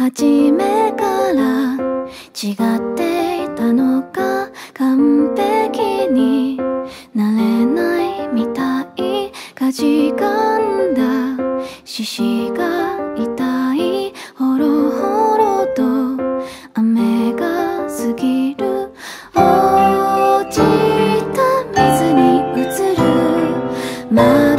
初めから違っていたのか完璧になれないみたいかじかんだ。獅子が痛いほろほろと。雨が過ぎる。落ちた水に映る。